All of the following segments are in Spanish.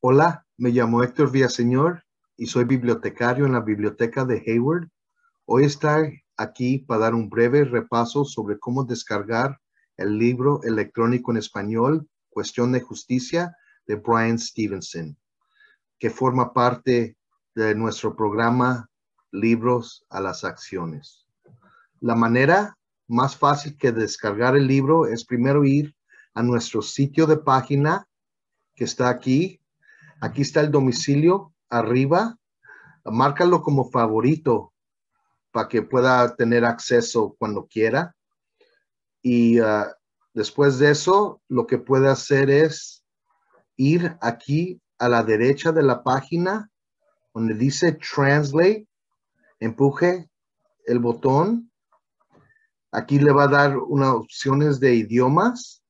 Hola, me llamo Héctor Villaseñor y soy bibliotecario en la biblioteca de Hayward. Hoy estoy aquí para dar un breve repaso sobre cómo descargar el libro electrónico en español, Cuestión de Justicia, de Brian Stevenson, que forma parte de nuestro programa Libros a las Acciones. La manera más fácil que descargar el libro es primero ir a nuestro sitio de página que está aquí. Aquí está el domicilio arriba. Márcalo como favorito para que pueda tener acceso cuando quiera. Y ah, después de eso, lo que puede hacer es ir aquí a la derecha de la página donde dice Translate. Empuje el botón. Aquí le va a dar unas opciones de idiomas.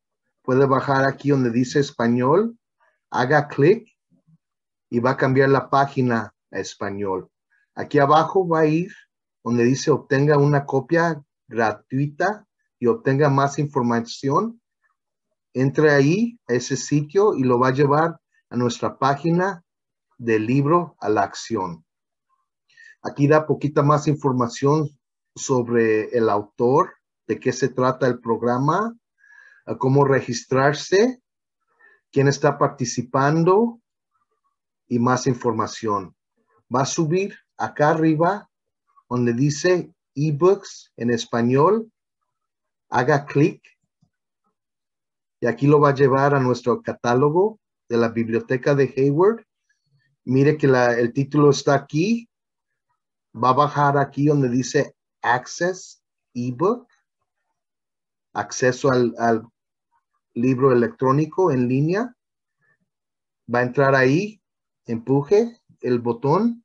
Puede bajar aquí donde dice español haga clic y va a cambiar la página a español. Aquí abajo va a ir donde dice obtenga una copia gratuita y obtenga más información. Entre ahí a ese sitio y lo va a llevar a nuestra página del libro a la acción. Aquí da poquita más información sobre el autor, de qué se trata el programa, cómo registrarse quién está participando y más información. Va a subir acá arriba donde dice ebooks en español. Haga clic y aquí lo va a llevar a nuestro catálogo de la biblioteca de Hayward. Mire que el título está aquí. Va a bajar aquí donde dice Access ebook. Acceso al, libro electrónico en línea. Va a entrar ahí, empuje el botón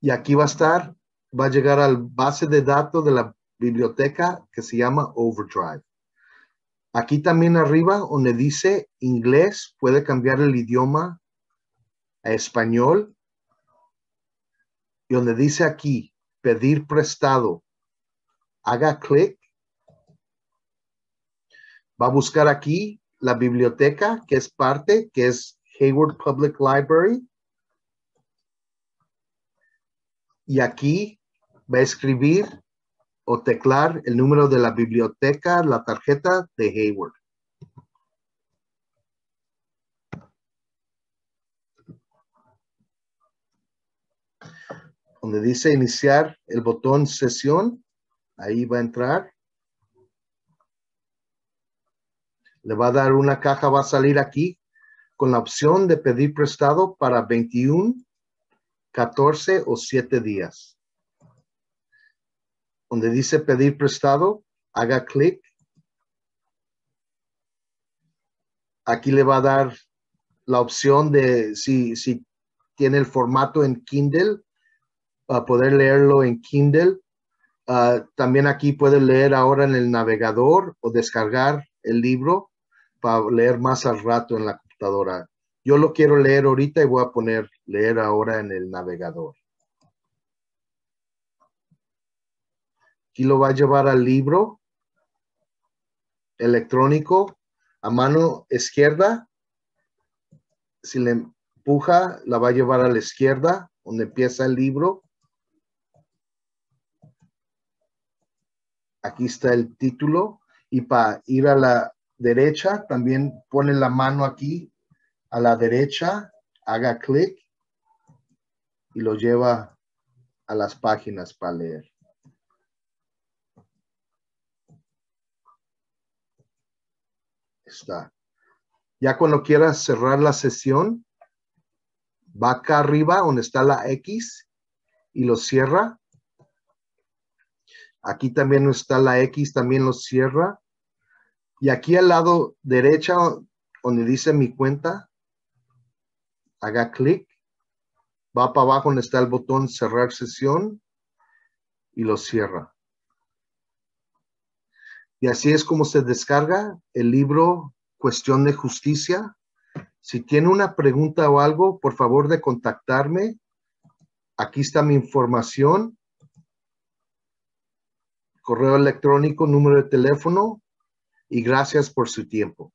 y aquí va a estar, va a llegar al base de datos de la biblioteca que se llama Overdrive. Aquí también arriba donde dice inglés, puede cambiar el idioma a español. Y donde dice aquí pedir prestado, haga clic Va a buscar aquí la biblioteca, que es parte, que es Hayward Public Library. Y aquí va a escribir o teclar el número de la biblioteca, la tarjeta de Hayward. Donde dice iniciar el botón sesión, ahí va a entrar. le va a dar una caja, va a salir aquí con la opción de pedir prestado para 21, 14 o 7 días. Donde dice pedir prestado, haga clic. Aquí le va a dar la opción de si, tiene el formato en Kindle, para poder leerlo en Kindle. Ah, también aquí puede leer ahora en el navegador o descargar el libro para leer más al rato en la Yo lo quiero leer ahorita y voy a poner leer ahora en el navegador. Aquí lo va a llevar al libro electrónico a mano izquierda. Si le empuja, la va a llevar a la izquierda, donde empieza el libro. Aquí está el título. Y para ir a la derecha, también pone la mano aquí a la derecha, haga clic y lo lleva a las páginas para leer. Está. Ya cuando quieras cerrar la sesión, va acá arriba donde está la X y lo cierra. Aquí también está la X, también lo cierra. Y aquí al lado derecha, donde dice mi cuenta, haga clic. Va para abajo donde está el botón cerrar sesión y lo cierra. Y así es como se descarga el libro Cuestión de Justicia. Si tiene una pregunta o algo, por favor de contactarme. Aquí está mi información. Correo electrónico, número de teléfono y gracias por su tiempo.